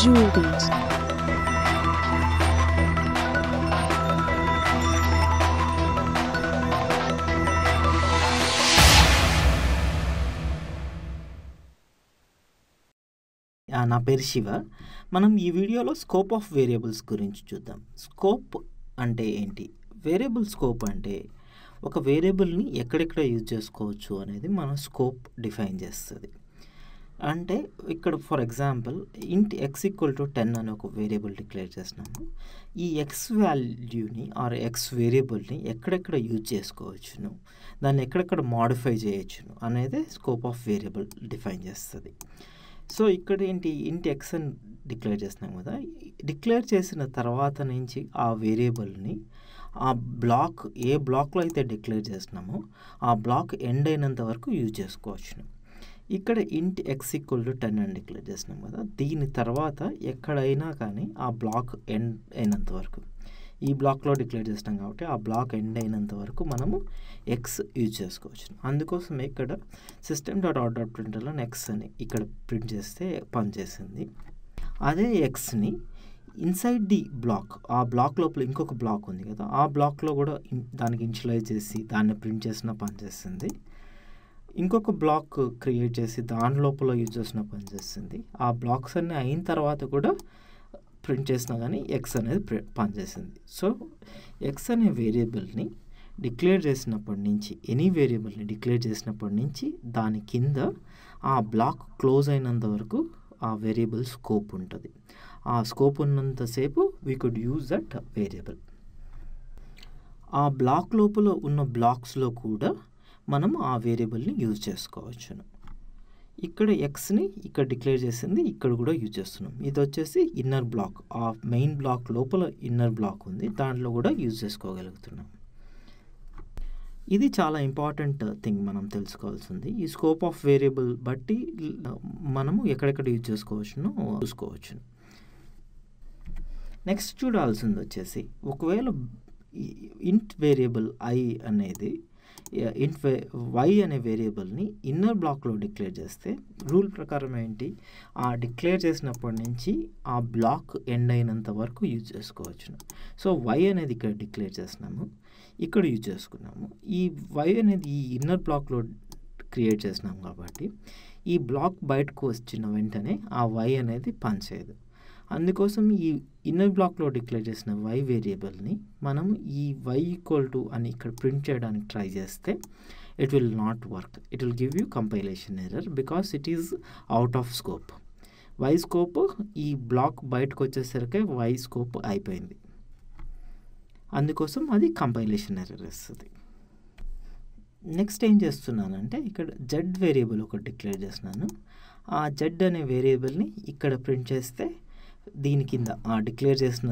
Jewelries. నా పేరు శివ. మనం ఈ వీడియోలో స్కోప్ ఆఫ్ వేరియబుల్స్ గురించి చూద్దాం. స్కోప్ అంటే ఏంటి? వేరియబుల్ స్కోప్ అంటే ఒక వేరియబుల్ని ఎక్కడెక్కడ యూజ్ చేసుకోవచ్చు అనేది మన స్కోప్ డిఫైన్ చేస్తుంది. అంటే ఇక్కడ for example int x equal to ten అని ఒక వేరియబుల్ డిక్లేర్ చేసినాము ఈ ఎక్స్ వాల్యూని ఆర్ ఎక్స్ వేరియబుల్ని ఎక్కడెక్కడ యూజ్ చేసుకోవచ్చును దాన్ని ఎక్కడెక్కడ మాడిఫై చేయొచ్చును అనేది స్కోప్ ఆఫ్ వేరియబుల్ డిఫైన్ చేస్తుంది. సో ఇక్కడ ఏంటి ఇంటి ఎక్స్ అని డిక్లేర్ చేస్తున్నాం కదా డిక్లేర్ చేసిన తర్వాత నుంచి ఆ వేరియబుల్ని ఆ బ్లాక్ ఏ బ్లాక్లో అయితే డిక్లేర్ చేసినామో ఆ బ్లాక్ ఎండ్ అయినంత వరకు యూజ్ చేసుకోవచ్చు ఇక్కడ int x equal to ten అని డిక్లేర్ చేసినాం కదా దీని తర్వాత ఎక్కడైనా కానీ ఆ బ్లాక్ ఎండ్ అయినంత వరకు ఈ బ్లాక్లో డిక్లేర్ చేసినాం కాబట్టి ఆ బ్లాక్ ఎండ్ అయినంత వరకు మనము ఎక్స్ యూజ్ చేసుకోవచ్చు. అందుకోసం ఇక్కడ సిస్టమ్ డాట్ ఆర్డర్ డాట్ ప్రింటర్లో ఎక్స్ అని ఇక్కడ ప్రింట్ చేస్తే పనిచేసింది అదే ఎక్స్ని ఇన్సైడ్ ది బ్లాక్ ఆ బ్లాక్ లోపల ఇంకొక బ్లాక్ ఉంది కదా ఆ బ్లాక్లో కూడా దానికి ఇన్షియలైజ్ చేసి దాన్ని ప్రింట్ చేసిన పనిచేస్తుంది ఇంకొక బ్లాక్ క్రియేట్ చేసి దాని లోపల యూజ్ చేసిన పనిచేస్తుంది ఆ బ్లాక్స్ అన్నీ అయిన తర్వాత కూడా ప్రింట్ చేసినా కానీ ఎక్స్ అనేది ప్రి- పనిచేసింది సో ఎక్స్ అనే వేరియబుల్ని డిక్లేర్ చేసినప్పటి నుంచి ఎనీ వేరియబుల్ని డిక్లేర్ చేసినప్పటి నుంచి దాని కింద ఆ బ్లాక్ క్లోజ్ అయినంత వరకు ఆ వేరియబుల్ స్కోప్ ఉంటుంది. ఆ స్కోప్ ఉన్నంతసేపు we could use that variable ఆ బ్లాక్ లోపల ఉన్న బ్లాక్స్లో కూడా మనం ఆ వేరియబుల్ని యూజ్ చేసుకోవచ్చును. ఇక్కడ ఎక్స్ని ఇక్కడ డిక్లేర్ చేసింది ఇక్కడ కూడా యూజ్ చేస్తున్నాం. ఇది వచ్చేసి ఇన్నర్ బ్లాక్. ఆ మెయిన్ బ్లాక్ లోపల ఇన్నర్ బ్లాక్ ఉంది దాంట్లో కూడా యూజ్ చేసుకోగలుగుతున్నాం. ఇది చాలా ఇంపార్టెంట్ థింగ్ మనం తెలుసుకోవాల్సింది. ఈ స్కోప్ ఆఫ్ వేరియబుల్ బట్టి మనము ఎక్కడెక్కడ యూజ్ చేసుకోవచ్చునో చూసుకోవచ్చు నెక్స్ట్ చూడాల్సింది వచ్చేసి ఒకవేళ ఇంట్ వేరియబుల్ ఐ అనేది ఇంట్ వై అనే వేరియబుల్ని ఇన్నర్ బ్లాక్లో డిక్లేర్ చేస్తే రూల్ ప్రకారం ఏంటి? ఆ డిక్లేర్ చేసినప్పటి నుంచి ఆ బ్లాక్ ఎండ్ అయినంత వరకు యూజ్ చేసుకోవచ్చు సో వై అనేది ఇక్కడ డిక్లేర్ చేసినాము ఇక్కడ యూజ్ చేసుకున్నాము. ఈ వై అనేది ఈ ఇన్నర్ బ్లాక్లో క్రియేట్ చేసినాం కాబట్టి ఈ బ్లాక్ బయటకు వచ్చిన వెంటనే ఆ వై అనేది పనిచేయదు. అందుకోసం ఈ ఇన్నర్ బ్లాక్లో డిక్లేర్ చేసిన వై వేరియబుల్ని మనం ఈ వై ఈక్వల్ టు అని ఇక్కడ ప్రింట్ చేయడానికి ట్రై చేస్తే it will not work it will give you compilation error because it is out of scope y scope ఈ బ్లాక్ బయటకు వచ్చేసరికి వై స్కోప్ అయిపోయింది. అందుకోసం అది కంపైలేషన్ ఎర్రర్ ఇస్తుంది నెక్స్ట్ ఏం చేస్తున్నానంటే ఇక్కడ జెడ్ వేరియబుల్ ఒకటి డిక్లేర్ చేస్తున్నాను. ఆ జెడ్ అనే వేరియబుల్ని ఇక్కడ ప్రింట్ చేస్తే దీని కింద ఆ డిక్లేర్ చేసిన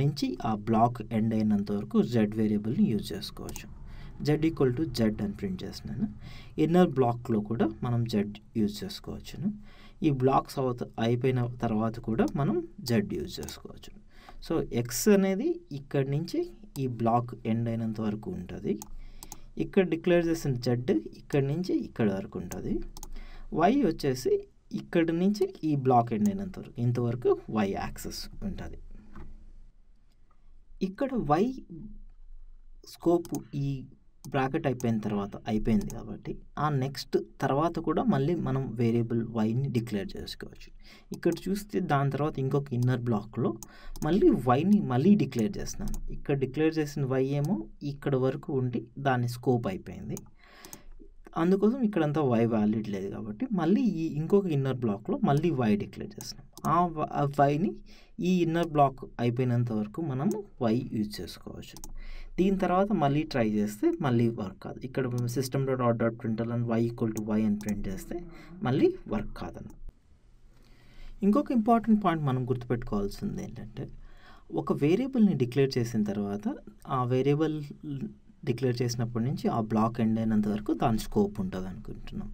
నుంచి ఆ బ్లాక్ ఎండ్ అయినంత వరకు జెడ్ వేరియబుల్ని యూజ్ చేసుకోవచ్చు. జెడ్ ఈక్వల్ టు జెడ్ అని ప్రింట్ చేస్తున్నాను. ఇన్నర్ బ్లాక్లో కూడా మనం జెడ్ యూజ్ చేసుకోవచ్చును. ఈ బ్లాక్స్ అవత అయిపోయిన తర్వాత కూడా మనం జెడ్ యూజ్ చేసుకోవచ్చు. సో ఎక్స్ అనేది ఇక్కడి నుంచి ఈ బ్లాక్ ఎండ్ అయినంత వరకు ఉంటుంది. ఇక్కడ డిక్లేర్ చేసిన జెడ్ ఇక్కడి నుంచి ఇక్కడ వరకు ఉంటుంది. వై వచ్చేసి ఇక్కడి నుంచి ఈ బ్లాక్ ఎండ్ అయినంత వరకు ఇంతవరకు వై యాక్సెస్ ఉంటుంది. ఇక్కడ వై స్కోప్ ఈ బ్రాకెట్ అయిపోయిన తర్వాత అయిపోయింది కాబట్టి ఆ నెక్స్ట్ తర్వాత కూడా మళ్ళీ మనం వేరియబుల్ వైని డిక్లేర్ చేసుకోవచ్చు. ఇక్కడ చూస్తే దాని తర్వాత ఇంకొక ఇన్నర్ బ్లాక్లో మళ్ళీ వైని మళ్ళీ డిక్లేర్ చేస్తున్నాను. ఇక్కడ డిక్లేర్ చేసిన వై ఏమో ఇక్కడ వరకు ఉండి దాని స్కోప్ అయిపోయింది. అందుకోసం ఇక్కడంతా వై వ్యాలిడ్ లేదు కాబట్టి మళ్ళీ ఈ ఇంకొక ఇన్నర్ బ్లాక్లో మళ్ళీ వై డిక్లేర్ చేస్తున్నాం. ఆ ఆ వైని ఈ ఇన్నర్ బ్లాక్ అయిపోయినంత వరకు మనము వై యూజ్ చేసుకోవచ్చు. దీని తర్వాత మళ్ళీ ట్రై చేస్తే మళ్ళీ వర్క్ కాదు. ఇక్కడ system dot out dot println అని వై ఈక్వల్ టు వై అని ప్రింట్ చేస్తే మళ్ళీ వర్క్ కాదని ఇంకొక ఇంపార్టెంట్ పాయింట్ మనం గుర్తుపెట్టుకోవాల్సింది ఏంటంటే ఒక వేరియబుల్ని డిక్లేర్ చేసిన తర్వాత ఆ వేరియబుల్ డిక్లేర్ చేసినప్పటి నుంచి ఆ బ్లాక్ ఎండ్ అయినంత వరకు దాని స్కోప్ ఉంటుంది అనుకుంటున్నాం.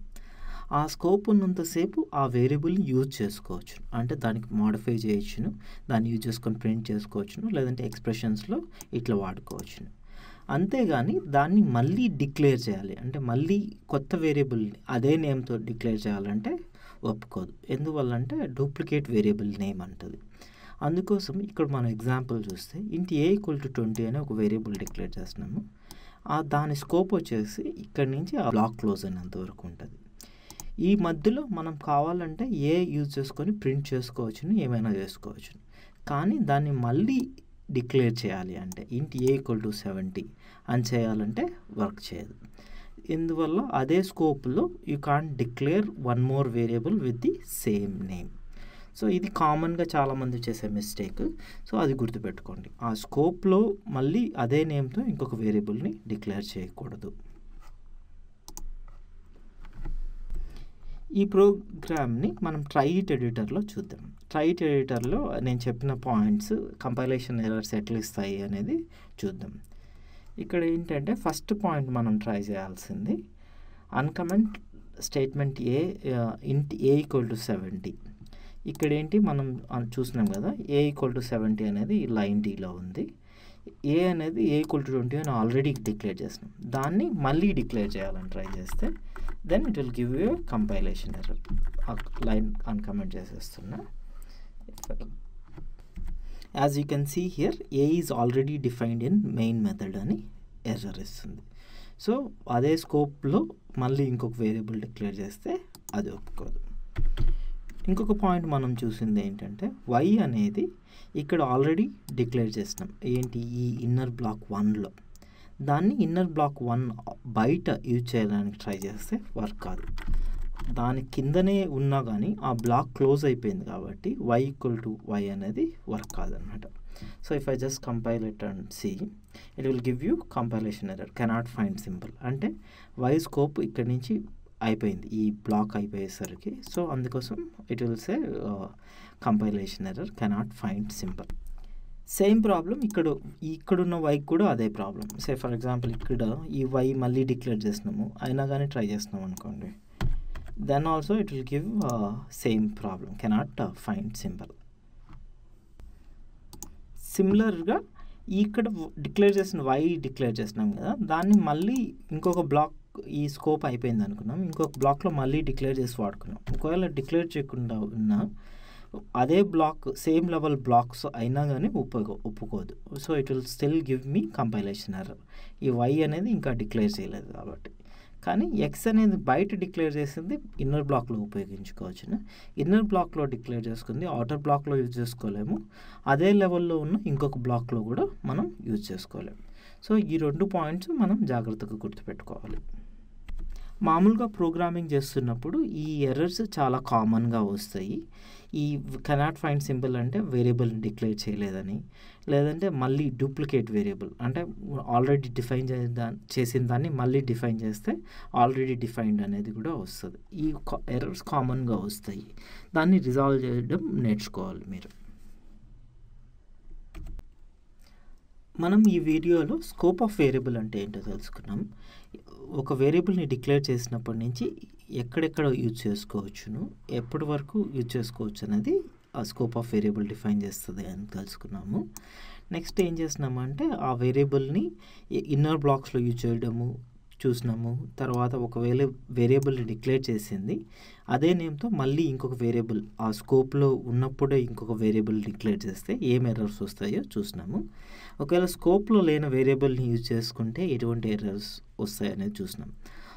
ఆ స్కోప్ ఉన్నంతసేపు ఆ వేరియబుల్ని యూజ్ చేసుకోవచ్చు. అంటే దానికి మాడిఫై చేయొచ్చును దాన్ని యూజ్ చేసుకొని ప్రింట్ చేసుకోవచ్చును లేదంటే ఎక్స్ప్రెషన్స్లో ఇట్లా వాడుకోవచ్చును. అంతేగాని దాన్ని మళ్ళీ డిక్లేర్ చేయాలి. అంటే మళ్ళీ కొత్త వేరియబుల్ని అదే నేమ్తో డిక్లేర్ చేయాలంటే ఒప్పుకోదు. ఎందువల్ల అంటే డూప్లికేట్ వేరియబుల్ నేమ్ అంటుంది. అందుకోసం ఇక్కడ మనం ఎగ్జాంపుల్ చూస్తే ఇంటి ఏ ఈక్వల్ టు ట్వంటీ అని ఒక వేరియబుల్ డిక్లేర్ చేస్తున్నాము. దాని స్కోప్ వచ్చేసి ఇక్కడి నుంచి ఆ బ్లాక్ క్లోజ్ అయినంత వరకు ఉంటుంది. ఈ మధ్యలో మనం కావాలంటే ఏ యూజ్ చేసుకొని ప్రింట్ చేసుకోవచ్చును ఏమైనా చేసుకోవచ్చు కానీ దాన్ని మళ్ళీ డిక్లేర్ చేయాలి అంటే ఇంటి ఏ ఈక్వల్ టు సెవెంటీ అని చేయాలంటే వర్క్ చేయదు. ఇందువల్ల అదే స్కోప్లో you can declare one more variable with the same name so ఇది కామన్గా చాలామంది చేసే మిస్టేక్. సో అది గుర్తుపెట్టుకోండి. ఆ స్కోప్లో మళ్ళీ అదే నేమ్తో ఇంకొక వేరియబుల్ని డిక్లేర్ చేయకూడదు. ఈ ప్రోగ్రామ్ని మనం ట్రైట్ ఎడిటర్లో చూద్దాం. ట్రైట్ ఎడిటర్లో నేను చెప్పిన పాయింట్స్ కంపైలేషన్ ఎర్రర్స్ ఎట్లా ఇస్తాయి అనేది చూద్దాం. ఇక్కడ ఏంటంటే ఫస్ట్ పాయింట్ మనం ట్రై చేయాల్సింది uncomment statement a int a equal to seventy ఇక్కడ ఏంటి మనం చూసినాం కదా ఏ ఈక్వల్ టు సెవెంటీ అనేది లైన్ డీలో ఉంది. ఏ అనేది ఏ ఈక్వల్ టు ట్వంటీ అని ఆల్రెడీ డిక్లేర్ చేసినాం దాన్ని మళ్ళీ డిక్లేర్ చేయాలని ట్రై చేస్తే then it will give you compilation error line uncomment చేసేస్తున్నా. As you can see here a is already defined in main method అని ఎర్రర్ ఇస్తుంది. So అదే స్కోప్లో మళ్ళీ ఇంకొక వేరియబుల్ డిక్లేర్ చేస్తే అది ఒప్పుకోదు. ఇంకొక పాయింట్ మనం చూసింది ఏంటంటే వై అనేది ఇక్కడ ఆల్రెడీ డిక్లేర్ చేసినాం. ఏంటి? ఈ ఇన్నర్ బ్లాక్ వన్లో దాన్ని ఇన్నర్ బ్లాక్ వన్ బయట యూజ్ చేయడానికి ట్రై చేస్తే వర్క్ కాదు. దాని కిందనే ఉన్నా కానీ ఆ బ్లాక్ క్లోజ్ అయిపోయింది కాబట్టి వై ఈక్వల్ టు వై అనేది వర్క్ కాదనమాట so if I just compile it and see it will give you compilation error cannot find symbol అంటే వై స్కోప్ ఇక్కడ నుంచి అయిపోయింది ఈ బ్లాక్ అయిపోయేసరికి. సో అందుకోసం it will say compilation error cannot find symbol same problem ఇక్కడ ఇక్కడున్న వైకి కూడా అదే ప్రాబ్లం సే ఫర్ ఎగ్జాంపుల్ ఇక్కడ ఈ వై మళ్ళీ డిక్లేర్ చేసినాము అయినా కానీ ట్రై చేస్తున్నాం అనుకోండి. Then also it will give same problem cannot find symbol సిమిలర్గా ఇక్కడ డిక్లేర్ చేసిన వై డిక్లేర్ చేసినాం కదా దాన్ని మళ్ళీ ఇంకొక బ్లాక్ ఈ స్కోప్ అయిపోయింది అనుకున్నాం. ఇంకొక బ్లాక్లో మళ్ళీ డిక్లేర్ చేసి వాడుకున్నాం. ఒకవేళ డిక్లేర్ చేయకుండా ఉన్న అదే బ్లాక్ సేమ్ లెవెల్ బ్లాక్స్ అయినా కానీ ఒప్పుకో ఒప్పుకోదు. So it will still give me compilation error ఈ వై అనేది ఇంకా డిక్లేర్ చేయలేదు కాబట్టి. కానీ ఎక్స్ అనేది బయట డిక్లేర్ చేసింది ఇన్నర్ బ్లాక్లో ఉపయోగించుకోవచ్చు ఇన్నర్ బ్లాక్లో డిక్లేర్ చేసుకుంది అవుటర్ బ్లాక్లో యూజ్ చేసుకోలేము. అదే లెవెల్లో ఉన్న ఇంకొక బ్లాక్లో కూడా మనం యూజ్ చేసుకోలేము. సో ఈ రెండు పాయింట్స్ మనం జాగ్రత్తగా గుర్తుపెట్టుకోవాలి. మామూలుగా ప్రోగ్రామింగ్ చేస్తున్నప్పుడు ఈ ఎర్రర్స్ చాలా కామన్గా వస్తాయి. ఈ కెనాట్ ఫైండ్ సింపుల్ అంటే వేరియబుల్ డిక్లేర్ చేయలేదని లేదంటే మళ్ళీ డూప్లికేట్ వేరియబుల్ అంటే ఆల్రెడీ డిఫైన్ చేసిన దాన్ని మళ్ళీ డిఫైన్ చేస్తే ఆల్రెడీ డిఫైన్డ్ అనేది కూడా వస్తుంది. ఈ ఎర్రర్స్ కామన్గా వస్తాయి. దాన్ని రిజాల్వ్ చేయడం నేర్చుకోవాలి మీరు. మనం ఈ వీడియోలో స్కోప్ ఆఫ్ వేరియబుల్ అంటే ఏంటో తెలుసుకున్నాం. ఒక వేరియబుల్ని డిక్లేర్ చేసినప్పటి నుంచి ఎక్కడెక్కడ యూజ్ చేసుకోవచ్చును ఎప్పటి వరకు యూజ్ చేసుకోవచ్చు అనేది ఆ స్కోప్ ఆఫ్ వేరియబుల్ డిఫైన్ చేస్తుంది అని తెలుసుకున్నాము. నెక్స్ట్ ఏం చేస్తున్నామంటే ఆ వేరియబుల్ని ఇన్నర్ బ్లాక్స్లో యూజ్ చేయడము చూసినాము. తర్వాత ఒకవేళ వేరియబుల్ని డిక్లేర్ చేసింది. అదే నేమ్తో మళ్ళీ ఇంకొక వేరియబుల్ ఆ స్కోప్లో ఉన్నప్పుడే ఇంకొక వేరియబుల్ డిక్లేర్ చేస్తే ఏం ఎర్రర్స్ వస్తాయో చూసినాము. ఒకవేళ స్కోప్లో లేని వేరియబుల్ని యూజ్ చేసుకుంటే ఎటువంటి ఎర్రర్స్ వస్తాయనేది చూసినాం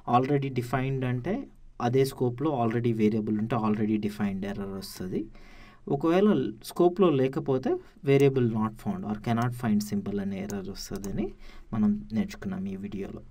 ఆల్రెడీ డిఫైన్డ్ అంటే అదే స్కోప్లో ఆల్రెడీ వేరియబుల్ ఉంటే ఆల్రెడీ డిఫైన్డ్ ఎర్రర్ వస్తుంది. ఒకవేళ స్కోప్లో లేకపోతే variable not found or cannot find symbol అనే ఎర్రర్ వస్తుందని మనం నేర్చుకున్నాం ఈ వీడియోలో.